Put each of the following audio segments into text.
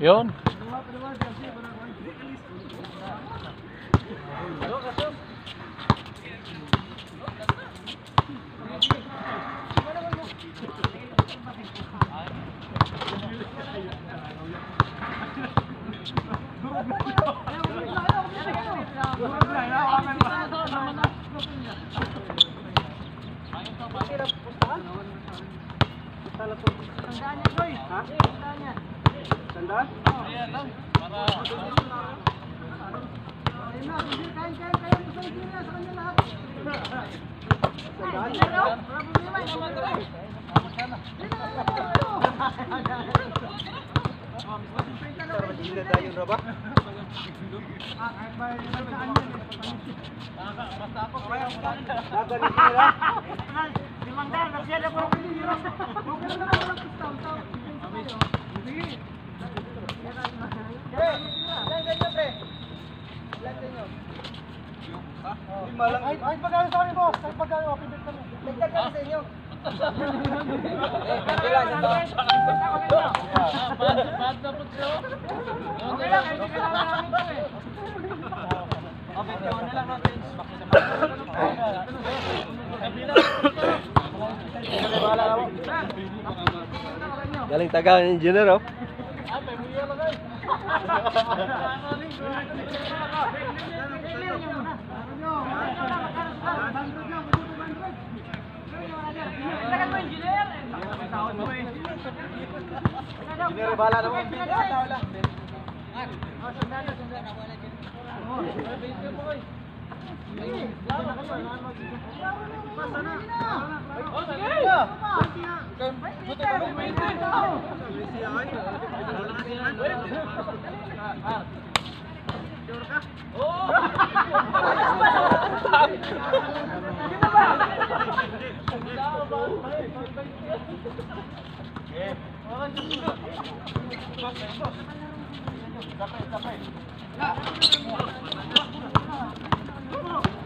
Yun. Tandaan niya, Joy. Ha? Tandaan niya. Tandaan? Ayan. Para... Ayun na, kain, kain, kain. Gusto yung sa kanya lahat. Tandaan? Wala problema. Tama ka rin. Tama ka na. Hindi tayo yung raba. Basta ako. Gagalit nila. Limang daan. Nagsiya na po. Huwag ka na lang. Huwag. Malang. Ay, ay pagkano sa kanila, boss. Ay pagkano, pindot kami. Dagdag kami sa inyo. Okay lang, ito. Bad na po siya. Okay lang, hindi ka lang namin ito eh. Okay, ito na lang natin. Bakit sa mga. Kabila. Kabila. Kabila. Kabila. Galing taga ng engineer, oh. Engineer, bala naman. Tawala. Ah, sandali, sandali. Nakuha na Capek, capek. Come on.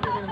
you're gonna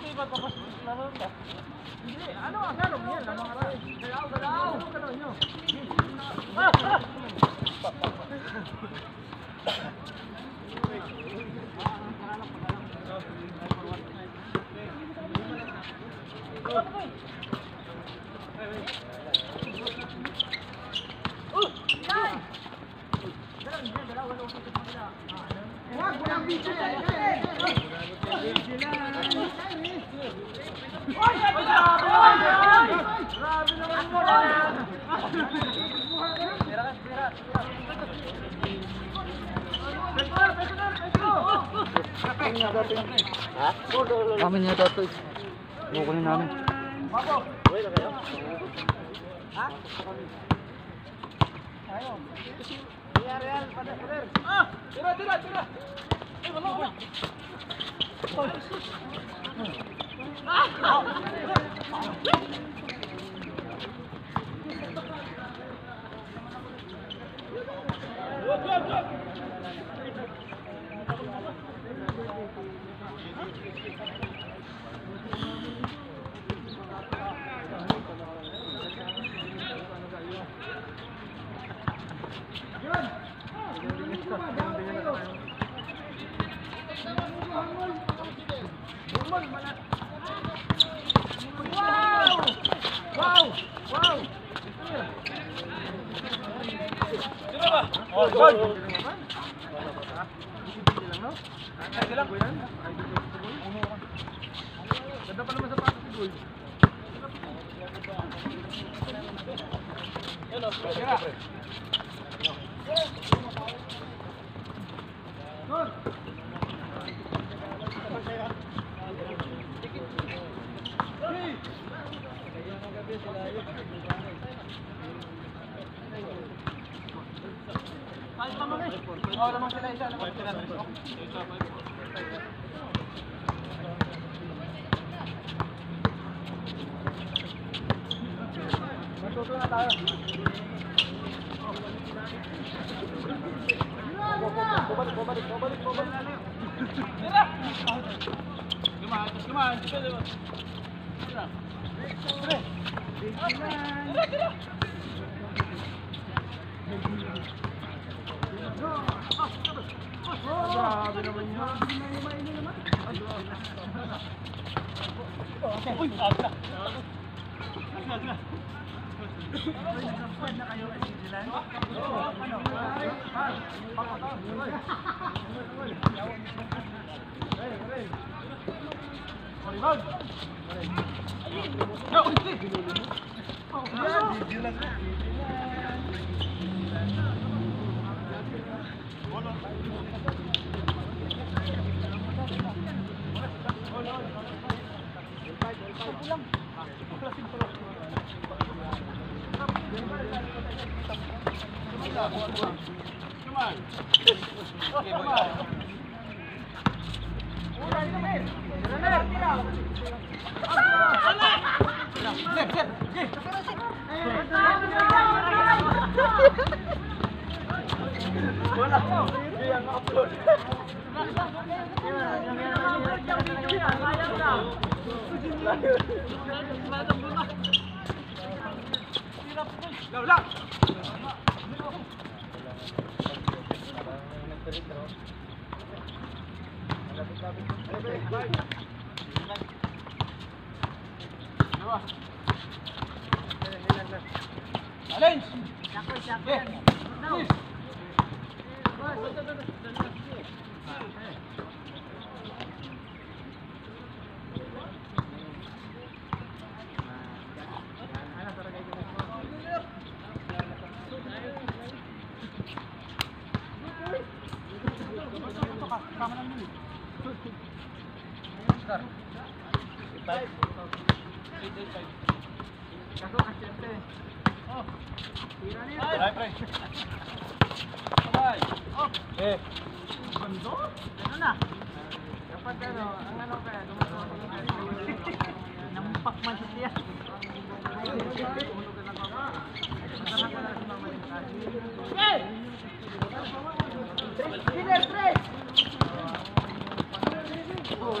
Hindi ba tapos laro ka? Hindi, ano ang laro niyan? Galaw, galaw! Galaw, galaw! Amin nga dito. Ha? Amin nga dito. Kukunin namin. Uy, na kayo. Ha? Ayaw. Real, pada. Ah! Tira, tira, tira! Eh, wala, wala. Ah! Go, go, go! Thank you. Kumakas, kumakas. Tira, tira. Tira. Tira, tira. Grabe naman yun. Uy, agla. Agla, agla. Nag-subscribe na kayo kay Sigilan? Oo. Ano? Pag, pag. Hey, hey. Go! Challenge! Challenge! Challenge! 对，对，对，对，对，对。Eh. Kondo? Ano na? Kapag ano, ang ano kaya, Nampak man siya. Okay! Dinner, tres! Oh,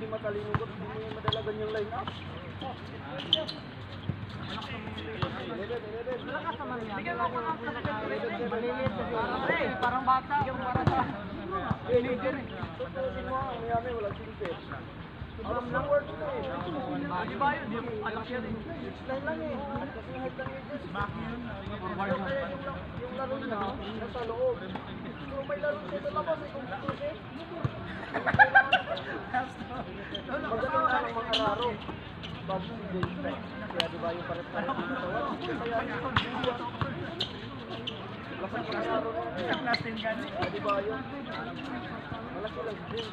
hindi makalimugot, hindi mo yung madalagan yung line up. Parang bata. Parang bata. Tutusin mo, ang mayami, walang silipit. Alam lang word mo eh. Di ba yun? Di mo alak yan eh. Line lang eh. Kasi height lang yun. Kaya yung, yung laro niya, nasa loob. Kung may laro siya sa labas, eh, kung tutusin. Magaling na ng mga laro. Bob si James Kaya di ba yung pares-pares ng katawan? Kaya yung Lasang laro. Isang plastic gun. Di ba yun? Malaki lang din.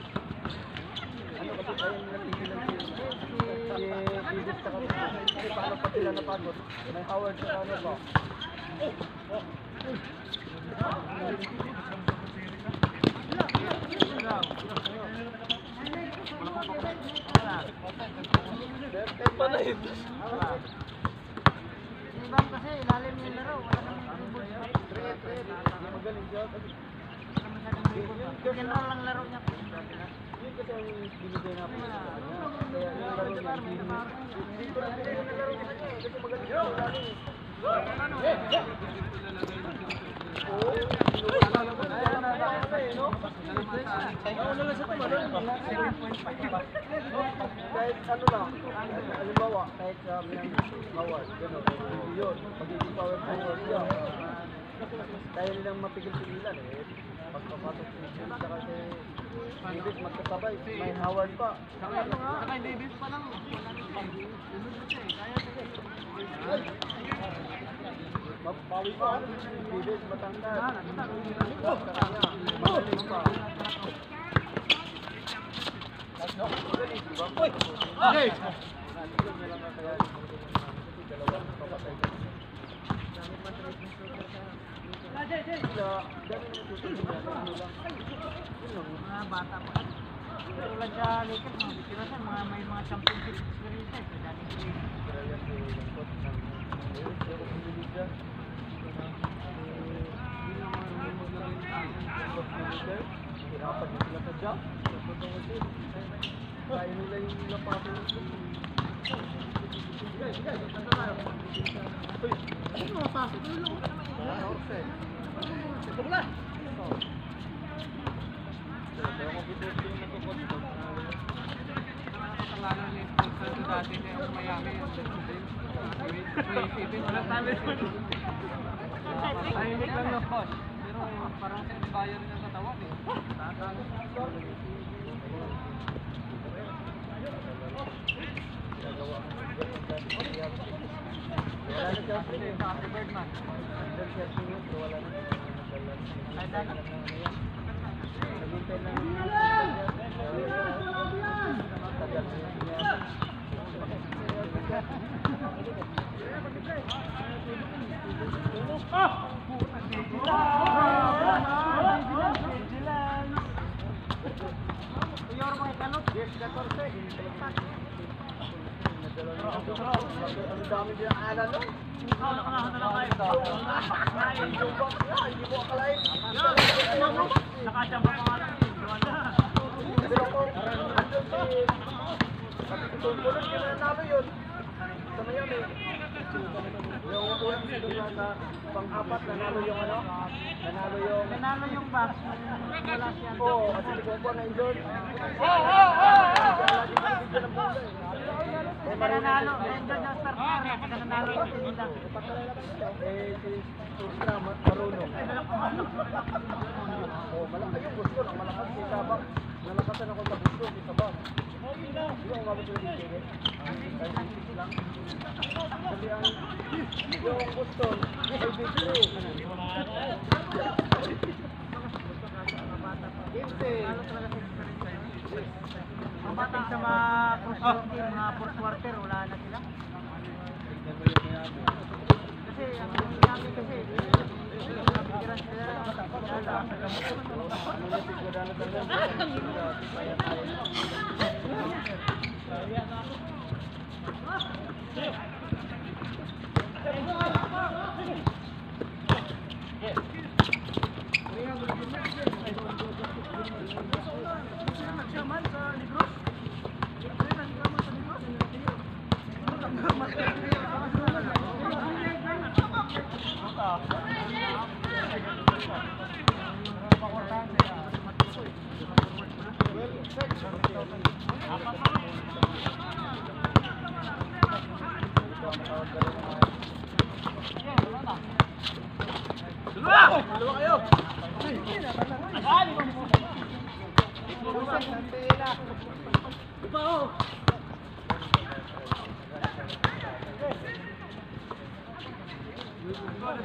Ano kasi kaya nila tigilan si Bibit sa kapit. Kasi paano pa sila napagod? May Howard sa ano ba? Paano ito? Ibang kasi ilalim yung laro, wala kang rebound. Magaling siya. General lang laro niya. Yun kasi ang binigay na po sa kanya. Kaya yung laro niya, dito lang binigay yung laro niya. Kasi magaling sa laro na yan. Ano no? Nauna lang. Kahit halimbawa, kahit sa mga Howard, gano'n, yun. Magiging power forward yun. Dahil lang mapigil-pigilan eh. Pagpapasok si Jim sa kasi Davis magkasabay. May Howard pa. Saka Davis pa lang. Mapawi pa. Davis matanda. Magaling, di ba? Okay! Mga bata pa. Tulad sa Lakers, mga bikira siya, mga may mga championship experience eh. Sa Danny Green. Hirapan din sila sa job. Kaya nila yung lapatin. Tahimik lang na boss. Pero parang bayan ng katawan eh. Nakakaano. 14, 14. Ang dami din ang ala nun. Yung box na, hindi mo akalain. Nakasama pa nga lang. Kasi ako, andun si... Sabi ko, tulad ka na nanalo yun. Sa Miami. Yung unang season na pang-apat, nanalo yung ano? Nanalo yung... Nanalo yung box. Oo, kasi si Pompo na injured. Oo, oo, oo! Lagi pa nabigyan ng bola eh. Eh, Saka nanalo. Nandiyan yung starter. Saka nanalo yung segunda. Eh, si Susra, ma- marunong. Malakas yung gusto malakas si Sabang. Nalakasan ako sa gusto si Sabang. Di ba umabot sila si Sige? Kahit sisig lang. Kasi ang yung gusto, ay. Pagdating sa mga cross team, mga fourth quarter, wala na sila. Kasi, ang dami kasi,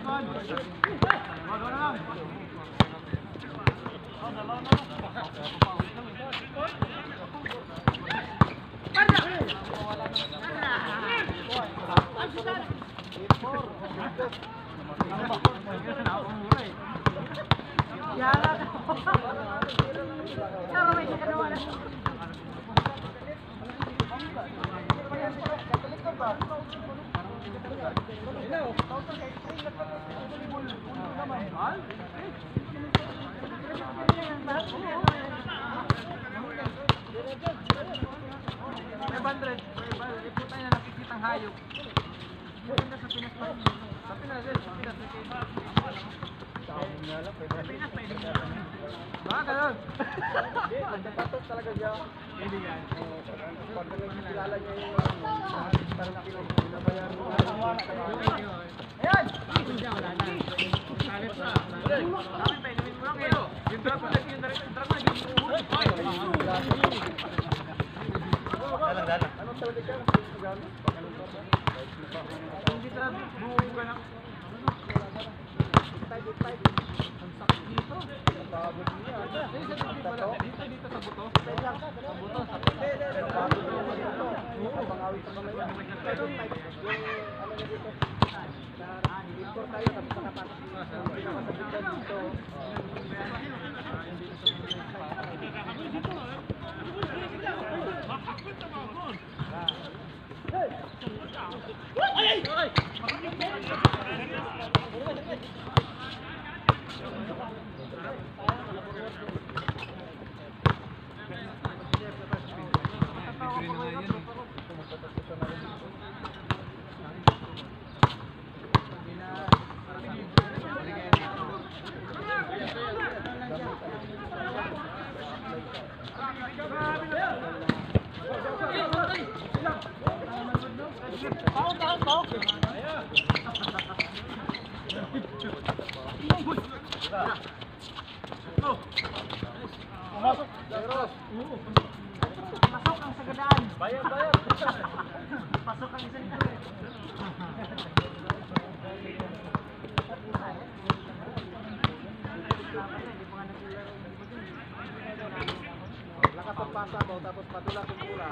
Go, go, go. 500, ipot tayo na nakikitang hayop. Maganda sa Pinas. Sa Pinas, Pinas. Pinas pa ibig sabihin. Baka ganun. Ang dapatot talaga siya. Hindi yan. Pag nakikilala niya yung parang nakilabayan. Yung drug na, yung drug yung drug na, yung Ano talaga siya? Gano'n? Hindi drug, buhugan ako. Ang sakit dito. Pagod niya. Dito, dito, dito, dito sa buto. Sa buto, sa buto. Pangawi sa kamay. Pero yung ano na dito. Dito tayo tapos nakapasok. Pinakasabit na dito. Pasok ang sagadaan. Bayad, bayad. Pasok ang isang Lakas ang pasa tapos patulas yung pula.